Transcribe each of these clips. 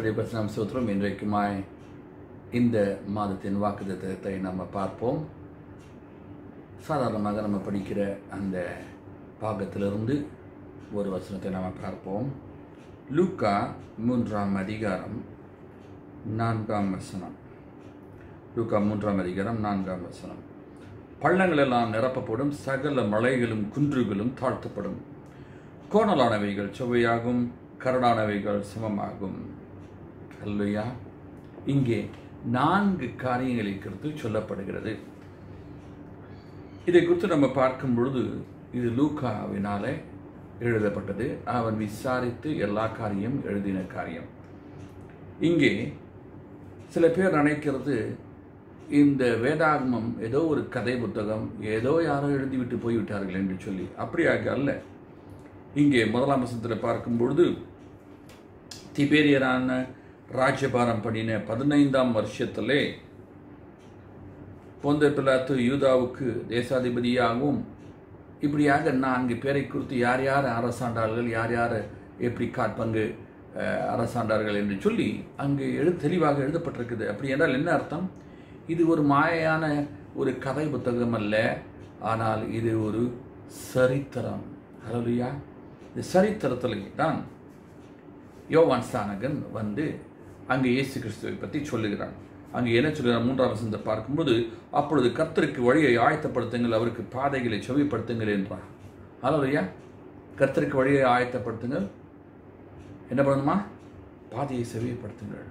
கர்த்தருடைய பிரசனம் சூத்திரம் இன்றைக்குமாய் இந்த மாதத்தின் வாக்குத்தத்தை நம்ம பார்ப்போம். சாதாரணமாக நம்ம படிக்கிற அந்த பாகத்திலிருந்து ஒரு வசனத்தை நாம் பார்ப்போம். லூக்கா மூன்றாம் அதிகாரம் நான்காம் வசனம். லூக்கா மூன்றாம் அதிகாரம் நான்காம் வசனம். பள்ளங்களெல்லாம் நிரப்பப்படும் சகல மலைகளும் குன்றுகளும் தாழ்த்தப்படும். கோணலானவைகள் செவ்வையாகும் கரடானவைகள் சமமாகும். அல்லையா? இங்கே நான்கு காரியங்களை குறித்து சொல்லப்படுகிறது. இதை குறித்து நம்ம பார்க்கும் பொழுது இது லூக்காவினாலே எழுதப்பட்டது. அவன் விசாரித்து எல்லா காரியம் எழுதின காரியம். இங்கே சில பேர் நினைக்கிறது இந்த வேதாகமம் ஏதோ ஒரு கதை புத்தகம் ஏதோ யாரோ எழுதிவிட்டு போய்விட்டார்கள் என்று சொல்லி. அப்படியாக அல்ல. இங்கே முதலாம் வசத்தில் பார்க்கும் பொழுது திபேரியரான ராஜ்யபாரம் பண்ணின பதினைந்தாம் வருஷத்திலே பொந்த பிலாத்து யூதாவுக்கு தேசாதிபதியாகவும் இப்படியாக நான்கு பேரை குறித்து யார் யார் அரசாண்டார்கள் யார் யார் எப்படி காற்பங்கு அரசாண்டார்கள் என்று சொல்லி அங்கு எழு தெளிவாக எழுதப்பட்டிருக்குது. அப்படி என்றால் என்ன அர்த்தம்? இது ஒரு மாயான ஒரு கதை புத்தகம் அல்ல ஆனால் இது ஒரு சரித்திரம். ஹலோலியா இந்த சரித்திரத்திலே தான் யோவான் ஸ்தானகன் வந்து அங்கே இயேசு கிறிஸ்துவை பற்றி சொல்லுகிறான். அங்கே என்ன சொல்கிறார் மூன்றாம் வசனத்தை பார்க்கும்போது அப்பொழுது கர்த்தருக்கு வழியை ஆயத்தப்படுத்துங்கள் அவருக்கு பாதைகளை செவிப்படுத்துங்கள் என்றார். ஹலோலியா கர்த்தருக்கு வழியை ஆயத்தப்படுத்துங்கள். என்ன பண்ணணுமா? பாதையை செவியப்படுத்துங்கள்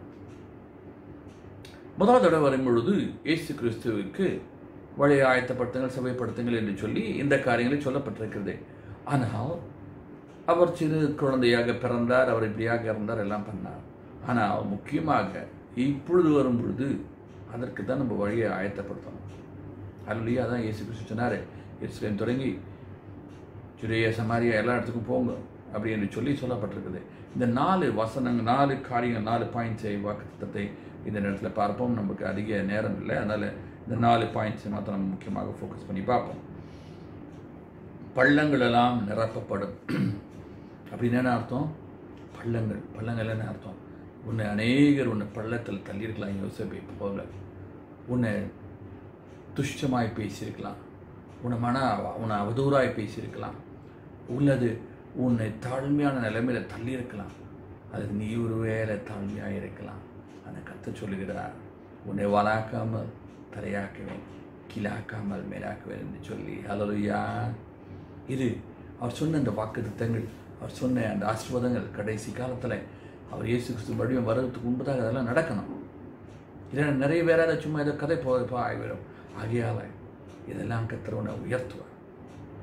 முதல் தடவை வரும் பொழுது இயேசு கிறிஸ்துவுக்கு வழியை ஆயத்தப்படுத்துங்கள் சபைப்படுத்துங்கள் என்று சொல்லி இந்த காரியங்களை சொல்லப்பட்டிருக்கிறது. ஆனால் அவர் சிறு குழந்தையாக பிறந்தார் அவர் இப்படியாக இருந்தார் எல்லாம் பண்ணார். ஆனால் முக்கியமாக இப்பொழுது வரும் பொழுது அதற்கு தான் நம்ம வழியை ஆயத்தப்படுத்தணும். அதுலேயே அதான் இயேசு கிறிஸ்து சொன்னார் எருசலேம் தொடங்கி ஜுரேய சமாரியா எல்லா இடத்துக்கும் போங்க அப்படி என்று சொல்லி சொல்லப்பட்டிருக்குது. இந்த நாலு வசனங்கள் நாலு காரியங்கள் நாலு பாயிண்ட்ஸை வாக்குத்தத்தை இந்த நேரத்தில் பார்ப்போம். நமக்கு அதிக நேரம் இல்லை. அதனால் இந்த நாலு பாயிண்ட்ஸை மாத்திரம் நம்ம முக்கியமாக ஃபோக்கஸ் பண்ணி பார்ப்போம். பள்ளங்கள் எல்லாம் நிரப்பப்படும். அப்படின்னு என்ன அர்த்தம்? பள்ளங்கள். பள்ளங்கள் என்ன அர்த்தம்? உன்னை அநேகர் உன்னை பள்ளத்தில் தள்ளியிருக்கலாம் யோசிப்பை போல. உன்னை துஷ்டமாய் பேசியிருக்கலாம். உன்னை மன உன்னை அவதூறாய் பேசியிருக்கலாம். உள்ளது உன்னை தாழ்மையான நிலைமையில் தள்ளியிருக்கலாம். அது நீ ஒரு வேலை தாழ்மையாக இருக்கலாம். அந்த கற்று சொல்லுகிறார் உன்னை வளாக்காமல் தலையாக்குவேன் கீழாக்காமல் மேலாக்குவேன் என்று சொல்லி. ஹலோயா இது அவர் சொன்ன அந்த வாக்கு திட்டங்கள் அவர் சொன்ன அந்த ஆசீர்வாதங்கள் கடைசி காலத்தில் அவர் இயேசு கிறிஸ்து மறுபடியும் வர்றதுக்கு முன்பதாக அதெல்லாம் நடக்கணும். இல்லைன்னா நிறைய பேராத சும்மா ஏதோ கதை போ ஆகிவிடும். ஆகையால் இதெல்லாம் கத்திரவனை உயர்த்துவார்.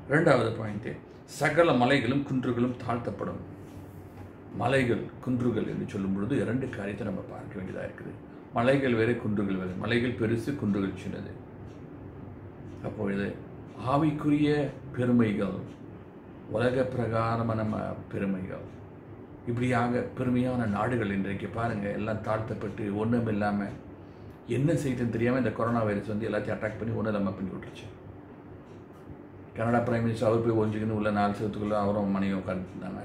ரெண்டாவது பாயிண்ட்டு சகல மலைகளும் குன்றுகளும் தாழ்த்தப்படும். மலைகள் குன்றுகள் என்று சொல்லும் பொழுது இரண்டு காரியத்தை நம்ம பார்க்க வேண்டியதாக இருக்குது. மலைகள் வேறு குன்றுகள் வேறு. மலைகள் பெருசு குன்றுகள் சின்னது. அப்பொழுது ஆவிக்குரிய பெருமைகள். உலக பிரகாரமான ம- பெருமைகள். இப்படியாக பெருமையான நாடுகள் இன்றைக்கு பாருங்கள் எல்லாம் தாழ்த்தப்பட்டு ஒன்றும் இல்லாமல் என்ன செய்யுதுன்னு தெரியாமல் இந்த கொரோனா வைரஸ் வந்து எல்லாத்தையும் அட்டாக் பண்ணி ஒன்றும் இல்லாமல் பண்ணி விட்டுருச்சு. கனடா பிரைம் மினிஸ்டர் அவர் போய் ஒஞ்சிக்கின்னு உள்ள நாலு சதத்துக்குள்ளே அவரும் மனைவியும் உட்காந்துருந்தாங்க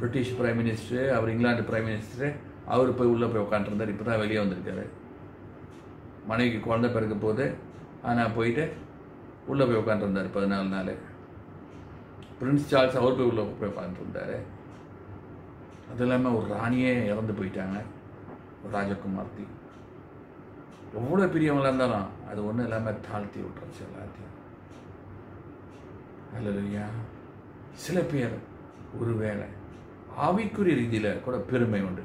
பிரிட்டிஷ் பிரைம் மினிஸ்டர் அவர் இங்கிலாந்து பிரைம் மினிஸ்டர் அவர் போய் உள்ளே போய் உட்காந்துருந்தார் இப்போ தான் வெளியே வந்திருக்காரு. மனைவிக்கு குழந்தை பிறக்க போது ஆனால் போயிட்டு உள்ளே போய் உட்காந்துருந்தார் பதினாலு நாள். பிரின்ஸ் சார்ல்ஸ் அவர் போய் உள்ளே போய் பார்த்துருந்தாரு அது இல்லாமல் ஒரு ராணியே இறந்து போயிட்டாங்க. ராஜகுமார்த்தி. எவ்வளோ பெரியவங்களாக இருந்தாலும் அது ஒன்றும் இல்லாமல் தாழ்த்தி விட்டுருச்சு எல்லாத்தையும். அல்லையா சில பேர் ஒருவேளை ஆவிக்குரிய ரீதியில் கூட பெருமை உண்டு.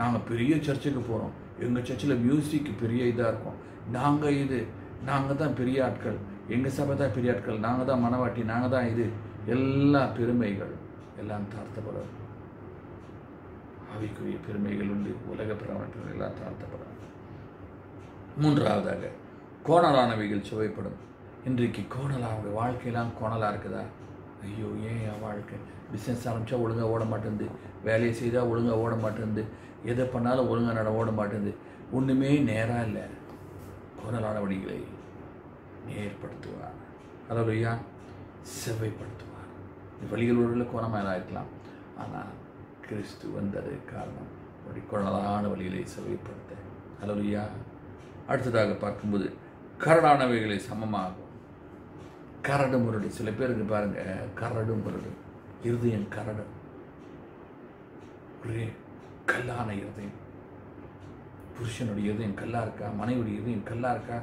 நாங்கள் பெரிய சர்ச்சுக்கு போகிறோம் எங்கள் சர்ச்சில் மியூசிக் பெரிய இதாக இருக்கும். நாங்கள் இது நாங்கள் தான் பெரிய ஆட்கள். எங்கள் சபை தான் பெரிய ஆட்கள். நாங்கள் தான் மனவாட்டி நாங்கள் தான் இது. எல்லா பெருமைகள் எல்லாம் தாழ்த்தப்படும். ஆவிக்குரிய பெருமைகள் உண்டு. உலக பிரபலங்கள் எல்லாம் தாழ்த்தப்படும். மூன்றாவதாக கோணலானவைகள் சுவைப்படும். இன்றைக்கு கோணலாக வாழ்க்கையெல்லாம் கோணலாக இருக்குதா? ஐயோ ஏன் என் வாழ்க்கை? பிஸ்னஸ் ஆரம்பித்தா ஒழுங்காக ஓட மாட்டேங்குது வேலையை செய்தால் ஒழுங்காக ஓட மாட்டேங்குது எதை பண்ணாலும் ஒழுங்காக நட ஓட மாட்டேங்குது ஒன்றுமே நேராக இல்லை. கோணலான வழிகளை நேர்படுத்துவார். அதாவது செவ்வைப்படுத்துவார். வழிகளோடு கோணமாக இருக்கலாம் ஆனால் கிறிஸ்து வந்தது காரணம். அப்படி குழலான வழிகளை செலவுப்படுத்த அலலுயா அடுத்ததாக பார்க்கும்போது கரடானவைகளை சமமாகும். கரடு முரடு சில பேருக்கு பாருங்க கரடு முரடு இருதயம் கரடு. ஒரே கல்லான இருதயம். புருஷனுடைய இதயம் கல்லா இருக்கா? மனைவியுடைய இதயம் கல்லா இருக்கா?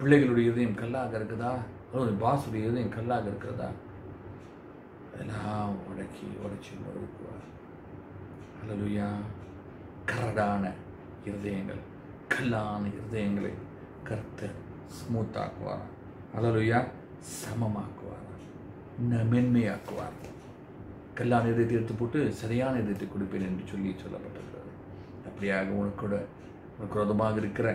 பிள்ளைகளுடைய இதயம் கல்லாக இருக்குதா? அல்லது பாசுடைய இதயம் கல்லாக இருக்கிறதா? அதெல்லாம் உடக்கி உடைச்சி முழுக்குவார் அலலுயா கரடான இருதயங்கள் கல்லான இருதயங்களை கர்த்தர் ஸ்மூத்தாக்குவார் அலலுயா சமமாக்குவார் ந- மென்மையாக்குவார் கல்லான இதயத்தை எடுத்து போட்டு சரியான இதயத்தை கொடுப்பேன் என்று சொல்லி சொல்லப்பட்டிருக்கிறது அப்படியாக உனக்கு உனக்கு விரோதமாக இருக்கிற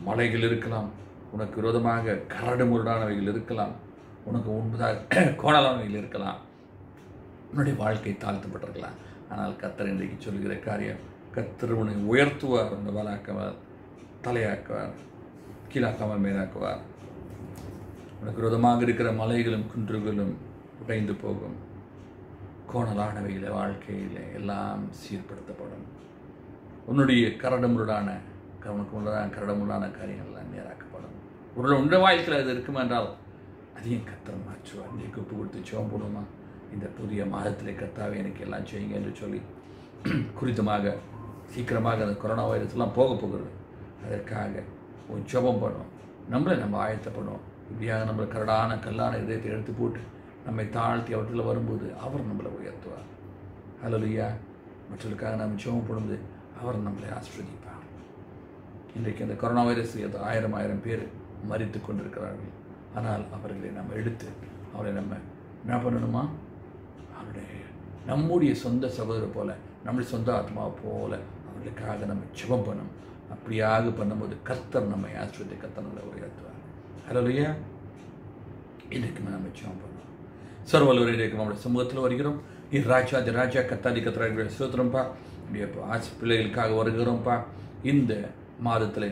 மலைகள் இருக்கலாம் உனக்கு விரோதமாக கரடு முரடானவைகள் இருக்கலாம் உனக்கு உண்பதாக கோணலானவைகள் இருக்கலாம் உன்னுடைய வாழ்க்கை தாழ்த்தப்பட்டிருக்கலாம் ஆனால் கத்தர் இன்றைக்கு சொல்கிற காரியம் கத்தர் உன்னை உயர்த்துவார் உன்னை வலாக்குவார் தலையாக்குவார் கீழாக்காமல் மேலாக்குவார். உனக்கு விரோதமாக இருக்கிற மலைகளும் குன்றுகளும் உடைந்து போகும். கோணலானவையில் வாழ்க்கையில் எல்லாம் சீர்படுத்தப்படும். உன்னுடைய கரடமுருடான உனக்கு உள்ளதான கரடுமுரடான காரியங்கள்லாம் நேராக்கப்படும். ஒரு உண்ட வாழ்க்கையில் அது இருக்குமா என்றால் அதையும் கத்தர் மாற்றுவார். நீ ஒப்பு கொடுத்து சோம்போடுமா இந்த புதிய மாதத்திலே கத்தாவே எனக்கு எல்லாம் செய்யுங்க என்று சொல்லி குறித்தமாக சீக்கிரமாக அந்த கொரோனா வைரஸ்லாம் போக போகிறது. அதற்காக ஒரு ஜபம் பண்ணும். நம்மளை நம்ம ஆயத்தப்படுவோம். இப்படியாக நம்மளை கரடான கல்லான இதயத்தை எடுத்து போட்டு நம்மை தாழ்த்தி அவற்றில் வரும்போது அவர் நம்மளை உயர்த்துவார். ஹலோலியா மற்றவர்களுக்காக நம்ம ஜபம் பண்ணும்போது அவர் நம்மளை ஆஸ்வதிப்பார் இன்றைக்கு அந்த கொரோனா வைரஸ் அது ஆயிரம் ஆயிரம் பேர் மறித்து கொண்டிருக்கிறார்கள். ஆனால் அவர்களை நம்ம எடுத்து அவரை நம்ம என்ன பண்ணணுமா? அவருடைய நம்முடைய சொந்த சகோதரர் போல நம்முடைய சொந்த ஆத்மா போல அவர்களுக்காக நம்ம ஜெபம் பண்ணணும் அப்படியாக பண்ணும்போது கர்த்தர் நம்மை ஆசிரியத்தை கர்த்தர் நம்மளை உரையாற்றுவார் ஹலோலியா இன்றைக்கு நம்ம ஜெபம் பண்ணுவோம். சர்வலூர் இன்றைக்கு நம்முடைய சமூகத்தில் வருகிறோம். நீ ராஜா தி ராஜா கத்தாதி கத்திராக சுதந்திரம்ப்பா இப்படியே ஆசை பிள்ளைகளுக்காக வருகிறோம்ப்பா இந்த மாதத்தில்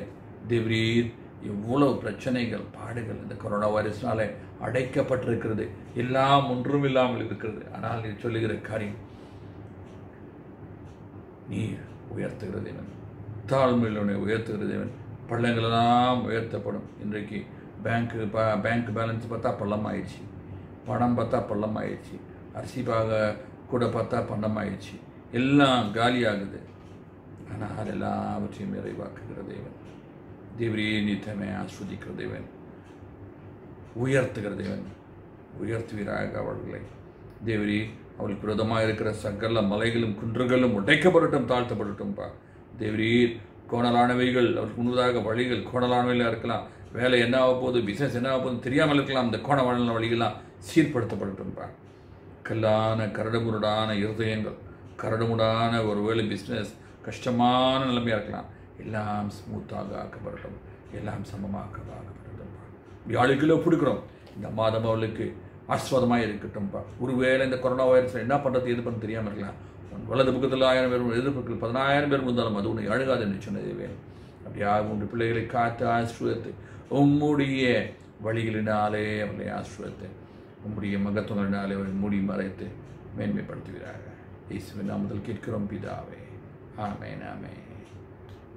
தேவரீர் எவ்வளவு பிரச்சனைகள் பாடுகள் இந்த கொரோனா வைரஸ்னால அடைக்கப்பட்டிருக்கிறது. எல்லாம் ஒன்றும் இல்லாமல் இருக்கிறது. ஆனால் நீ சொல்லுகிற காரியம் நீர் உயர்த்துகிற தேவன். தாழ்மையில் உன்னை உயர்த்துகிற தேவன். பள்ளங்களெல்லாம் உயர்த்தப்படும். இன்றைக்கு பேங்க்கு ப பேங்க் பேலன்ஸ் பார்த்தா பள்ளம் ஆயிடுச்சு பணம் பார்த்தா பள்ளம் ஆயிடுச்சு அரிசி பாக கூட பார்த்தா பணம் ஆயிடுச்சு எல்லாம் காலியாகுது. ஆனால் எல்லாவற்றையும் நிறைவாக்குகிற தேவன். தேவரையே நித்தமே ஆஸ்வதிக்கிற தேவன் உயர்த்துகிற தேவன் உயர்த்துவீராக அவர்களை தேவரி அவளுக்கு விரோதமாக இருக்கிற சகல மலைகளும் குன்றுகளும் உடைக்கப்படட்டும் தாழ்த்தப்படட்டும்பா தேவரீர் கோணலானவைகள் அவருக்கு முன்னதாக வழிகள் கோணலானவைகளாக இருக்கலாம் வேலை என்ன ஆக போகுது பிஸ்னஸ் என்ன ஆக போகுது தெரியாமல் இருக்கலாம் அந்த கோணவான வழிகள்லாம் சீர்படுத்தப்படட்டும்பா கல்லான கரடுமுரடான இருதயங்கள் கரடுமுடான ஒரு வேலை பிஸ்னஸ் கஷ்டமான நிலைமையாக இருக்கலாம் எல்லாம் ஸ்மூத்தாக ஆக்கப்படட்டும். எல்லாம் சமமாக ஆக்கப்படட்டும் வியாழிகளோ பிடிக்கிறோம் இந்த மாதம் அவளுக்கு ஆஸ்வாதமாக இருக்கட்டும்ப்பா ஒருவேளை இந்த கொரோனா வைரஸில் என்ன பண்ணுறது எது பண்ண தெரியாமல் இருக்கலாம். உன் வலது பக்கத்தில் ஆயிரம் பேர் எதிர்ப்புகள் பதினாயிரம் பேர் இருந்தாலும் அது உன்னை அழுகாது என்று சொன்னது வேணும் அப்படியாக உங்கள் பிள்ளைகளை காத்து ஆசிர்வத்து உம்முடைய வழிகளினாலே அவர்களை ஆசிர்வத்து உம்முடைய மகத்துவங்களினாலே அவரை மூடி மறைத்து மேன்மைப்படுத்துகிறார்கள் இயேசுவின் நாமத்தில் கேட்கிறோம் பிதாவே. ஆமேன் ஆமேன்.